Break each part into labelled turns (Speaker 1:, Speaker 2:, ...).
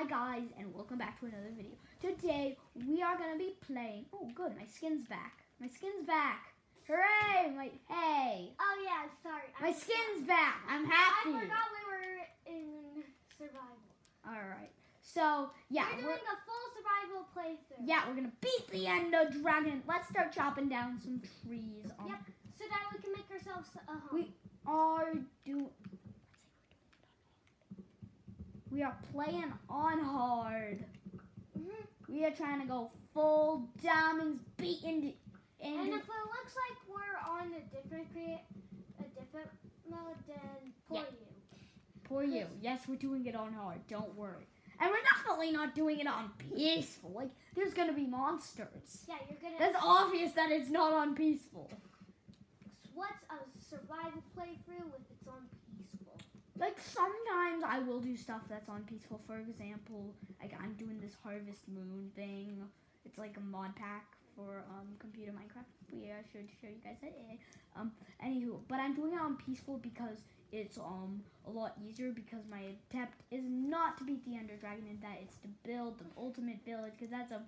Speaker 1: Hi guys, and welcome back to another video. Today we are gonna be playing. Oh, good, my skin's back. My skin's back. Hooray! My hey,
Speaker 2: Oh yeah, sorry. I
Speaker 1: my
Speaker 2: forgot.
Speaker 1: skin's back. I'm happy.
Speaker 2: I forgot we were in survival.
Speaker 1: All right. So yeah,
Speaker 2: we're
Speaker 1: we're,
Speaker 2: doing a full survival playthrough.
Speaker 1: yeah, we're gonna beat the Ender Dragon. Let's start chopping down some trees. Um,
Speaker 2: Yep. So that we can make ourselves a home.
Speaker 1: We- are do. We are playing on hard.
Speaker 2: Mhm.
Speaker 1: We are trying to go full diamonds beating.
Speaker 2: And
Speaker 1: And
Speaker 2: if it looks like we're on a different a different mode, then poor
Speaker 1: Yeah.
Speaker 2: you.
Speaker 1: Poor you. Yes, we're doing it on hard. Don't worry. And we're definitely not doing it on peaceful. Like, there's gonna be monsters.
Speaker 2: Yeah, you're gonna.
Speaker 1: That's obvious that it's not on peaceful.
Speaker 2: What's a survival playthrough if it's on peaceful?
Speaker 1: Like, sometimes I will do stuff that's on peaceful. For example, like, I'm doing this Harvest Moon thing. It's like a mod pack for um, computer Minecraft. Yeah, I should show you guys that. Eh. Um, anywho, but I'm doing it on peaceful because it's um a lot easier because my attempt is not to beat the Ender Dragon and that it's to build the ultimate village because that's a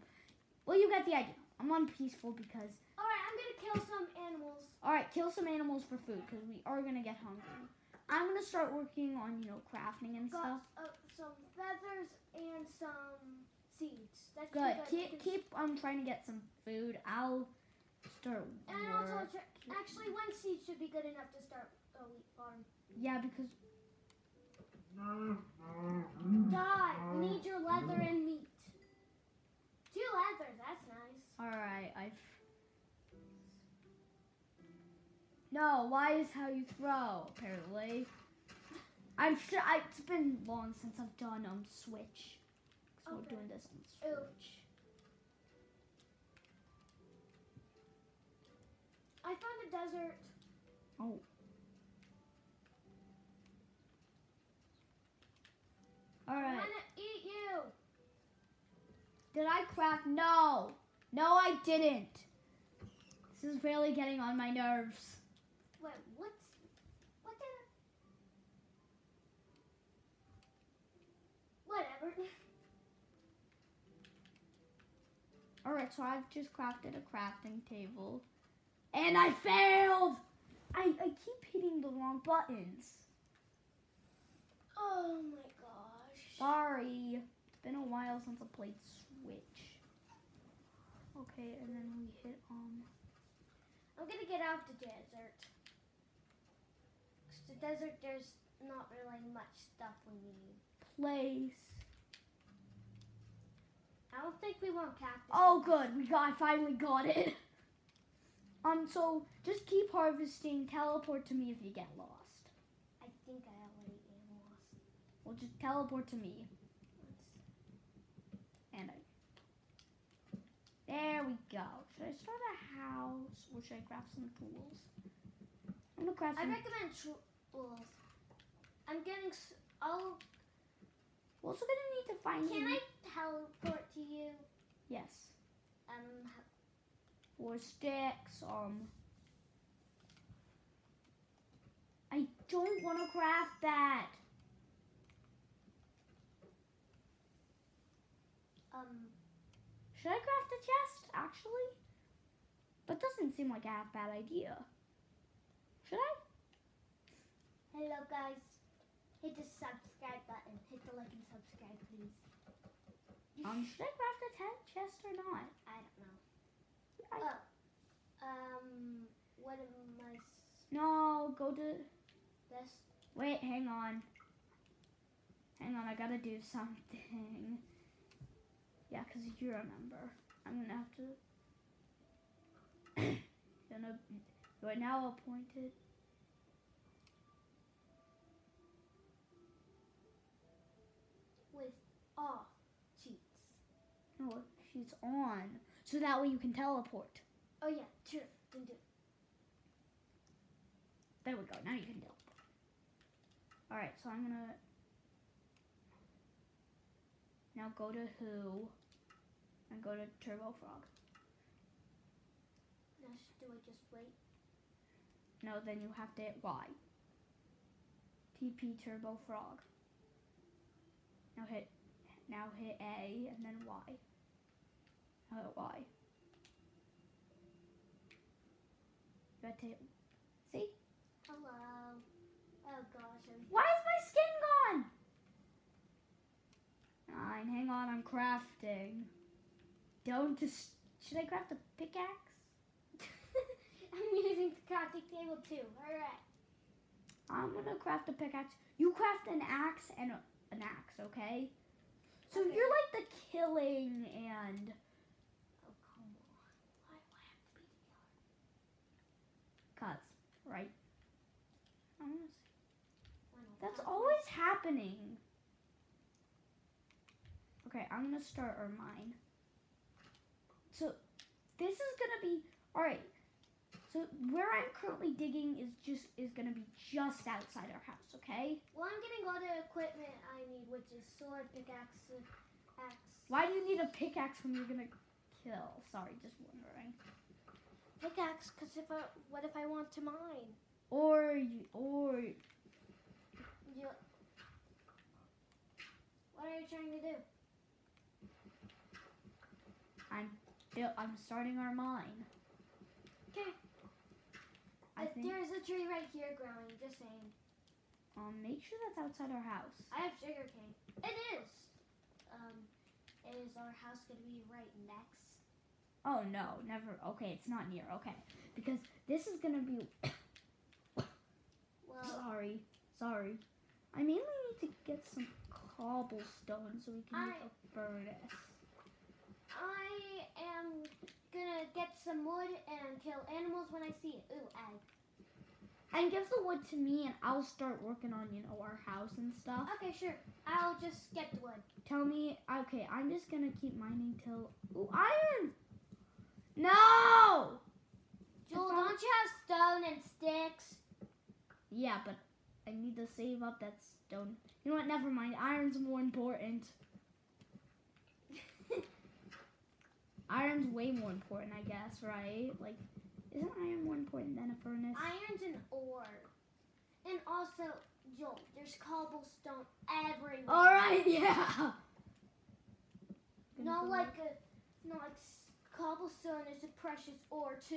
Speaker 1: well you got the idea. I'm on peaceful because
Speaker 2: All right, I'm gonna kill some animals.
Speaker 1: all right, kill some animals for food because we are gonna get hungry. I'm gonna start working on you know crafting and stuff.
Speaker 2: Got uh, some feathers and some seeds. That's
Speaker 1: Good. Keep keep um trying to get some food. I'll start
Speaker 2: And also,
Speaker 1: work.
Speaker 2: tr- actually, one seed should be good enough to start a wheat farm.
Speaker 1: Yeah, because
Speaker 2: Die. We need your leather and meat. Two leather. That's nice.
Speaker 1: all right, I've. No, why is how you throw? Apparently, I'm sure it's been long since I've done um Switch. So we're doing this on
Speaker 2: Ooh.
Speaker 1: Switch.
Speaker 2: I found a desert.
Speaker 1: Oh. Alright.
Speaker 2: I'm gonna eat you.
Speaker 1: Did I craft? No. No, I didn't. This is really getting on my nerves.
Speaker 2: Wait, what's what? I... Whatever.
Speaker 1: Alright, so I've just crafted a crafting table. And I failed! I, I keep hitting the wrong buttons.
Speaker 2: Oh my gosh.
Speaker 1: Sorry. It's been a while since I played Switch. Okay, and then we hit um
Speaker 2: I'm gonna get out the desert. The desert, there's not really much stuff we need.
Speaker 1: place.
Speaker 2: I don't think we want cactus.
Speaker 1: Oh good, we got I finally got it. Um so just keep harvesting, teleport to me if you get lost.
Speaker 2: I think I already am lost.
Speaker 1: Well just teleport to me. And I There we go. Should I start a house or should I craft some tools? I'm gonna craft
Speaker 2: I
Speaker 1: some
Speaker 2: recommend tools. I'm getting. s- I'll.
Speaker 1: We're also gonna need to find
Speaker 2: Can
Speaker 1: you-
Speaker 2: I teleport to you?
Speaker 1: Yes.
Speaker 2: Um.
Speaker 1: Four sticks, um I don't wanna craft that.
Speaker 2: Um.
Speaker 1: Should I craft a chest, actually? That doesn't seem like a half bad idea. Should I?
Speaker 2: Hello, guys. Hit the subscribe button. Hit the like and subscribe, please.
Speaker 1: Um, should I craft a tent chest or not?
Speaker 2: I don't know.
Speaker 1: I,
Speaker 2: Oh. Um. What am I? s-
Speaker 1: no, go to.
Speaker 2: This.
Speaker 1: Wait, hang on. Hang on, I gotta do something. Yeah, because you remember. I'm gonna have to. gonna. You are now appointed.
Speaker 2: Off cheats.
Speaker 1: No, she's on. So that way you can teleport.
Speaker 2: Oh yeah, sure, Then do.
Speaker 1: There we go. Now you can teleport. Alright, so I'm gonna. Now go to who and go to Turbofrog.
Speaker 2: Now do I just wait?
Speaker 1: No, then you have to hit Y. TP Turbofrog. Now hit. Now hit A and then Y. Now hit Y. You gotta hit. See?
Speaker 2: Hello. Oh gosh. I'm
Speaker 1: Why is my skin gone? Nine. Hang on, I'm crafting. Don't just. Should I craft a pickaxe?
Speaker 2: I'm using the crafting table too. Alright.
Speaker 1: I'm gonna craft a pickaxe. You craft an axe and a, an axe, okay? So
Speaker 2: Okay.
Speaker 1: you're like the killing and
Speaker 2: Oh come on. Why do I have to be
Speaker 1: cuts, right? I wanna see. That's always happening. Okay, I'm gonna start our mine. So this is gonna be all right. So where I'm currently digging is just is gonna be just outside our house. Okay.
Speaker 2: Well, I'm getting all the equipment I need, which is sword, pickaxe, axe.
Speaker 1: Why do you need a pickaxe when you're gonna kill? Sorry, just wondering.
Speaker 2: Pickaxe, because if I, what if I want to mine?
Speaker 1: Or you, or
Speaker 2: You, what are you trying to do?
Speaker 1: Bill- I'm starting our mine. I think.
Speaker 2: There's a tree right here growing. Just saying.
Speaker 1: Um, make sure that's outside our house.
Speaker 2: I have sugar cane. It is. Um, is our house gonna be right next?
Speaker 1: Oh no, never. Okay, it's not near. Okay, because this is gonna be.
Speaker 2: Well,
Speaker 1: Sorry, sorry. I mainly need to get some cobblestone so we can make a furnace.
Speaker 2: I am gonna get some wood and kill animals when I see it. Ooh, egg.
Speaker 1: And give the wood to me, and I'll start working on you know our house and stuff.
Speaker 2: Okay, sure. I'll just get the wood.
Speaker 1: Tell me, okay, I'm just gonna keep mining till. Ooh, iron! No!
Speaker 2: Joel, don't you have stone and sticks?
Speaker 1: Yeah, but I need to save up that stone. You know what? Never mind. Iron's more important. Iron's way more important, I guess, right? Like, isn't iron more important than a furnace?
Speaker 2: Iron's an ore. And also, Joel, there's cobblestone everywhere.
Speaker 1: All right, yeah.
Speaker 2: Not like a, not like cobblestone is a precious ore too.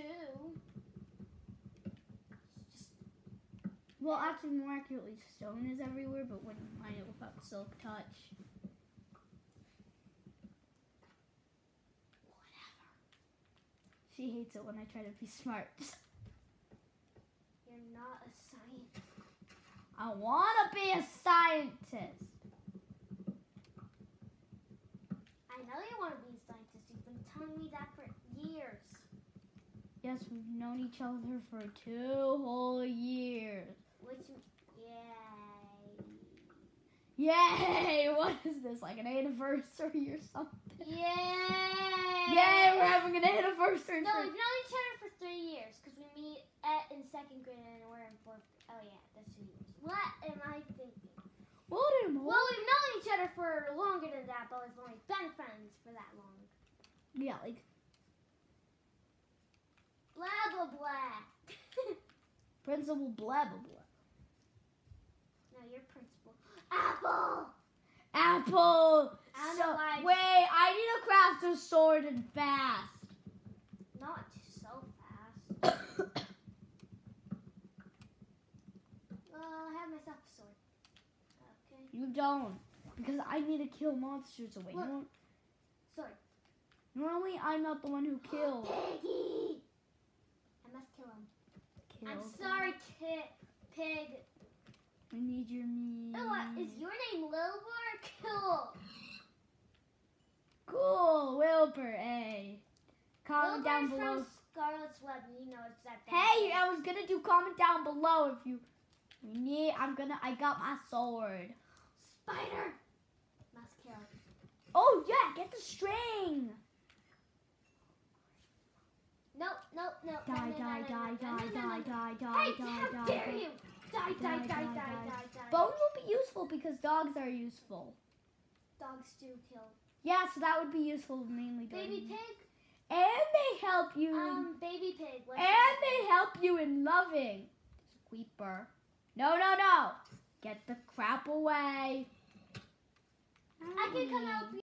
Speaker 2: Just
Speaker 1: Well, actually, more accurately, stone is everywhere, but when you mine it without silk touch. She hates it when I try to be smart.
Speaker 2: You're not a scientist.
Speaker 1: I want to be a scientist.
Speaker 2: I know you want to be a scientist. You've been telling me that for years.
Speaker 1: Yes, we've known each other for two whole years.
Speaker 2: Which, yay.
Speaker 1: Yay! What is this, like an anniversary or something?
Speaker 2: Yay!
Speaker 1: Yay, we're having an anniversary
Speaker 2: No, we've known each other for three years because we meet at, in second grade and we're in fourth. Oh yeah, that's two years. What am I thinking?
Speaker 1: What am I-
Speaker 2: Well, we've known each other for longer than that, but we've only been friends for that long.
Speaker 1: Yeah, like
Speaker 2: Blah blah blah.
Speaker 1: Principal blah blah blah.
Speaker 2: no, you're principal. Apple.
Speaker 1: Apple!
Speaker 2: I'm
Speaker 1: So,
Speaker 2: alive.
Speaker 1: wait, I need to craft a sword and fast.
Speaker 2: Not so fast. Well, I have myself a sword. Okay.
Speaker 1: you don't. Because I need to kill monsters away.
Speaker 2: Look.
Speaker 1: Nor-
Speaker 2: Sword.
Speaker 1: Normally, I'm not the one who kills.
Speaker 2: Piggy. I must kill him. I'm
Speaker 1: Kills.
Speaker 2: sorry, kid. Pig.
Speaker 1: I need your meat.
Speaker 2: Oh, what, is your name Wilbur? Cool.
Speaker 1: Cool, Wilbur, A. Comment
Speaker 2: Wilbur's
Speaker 1: down below.
Speaker 2: from Charlotte's Web. You know it's that.
Speaker 1: Hey, I was gonna do comment down below if you. need. I'm gonna. I got my sword.
Speaker 2: Spider. Must kill.
Speaker 1: Oh yeah, get the string.
Speaker 2: Nope, nope, nope. no,
Speaker 1: Die,
Speaker 2: no, no,
Speaker 1: die, die, die,
Speaker 2: no, no,
Speaker 1: die, die, die,
Speaker 2: Hey,
Speaker 1: die,
Speaker 2: how dare you? Die, die,
Speaker 1: Die,
Speaker 2: die,
Speaker 1: die,
Speaker 2: die, die,
Speaker 1: die.
Speaker 2: die.
Speaker 1: Bones will be useful because dogs are useful.
Speaker 2: Dogs do kill.
Speaker 1: Yeah, so that would be useful mainly.
Speaker 2: Baby
Speaker 1: during-
Speaker 2: pig.
Speaker 1: And they help you. in,
Speaker 2: Um, baby pig.
Speaker 1: And they help you in loving. Creeper. No, no, no. Get the crap away.
Speaker 2: I can come help you.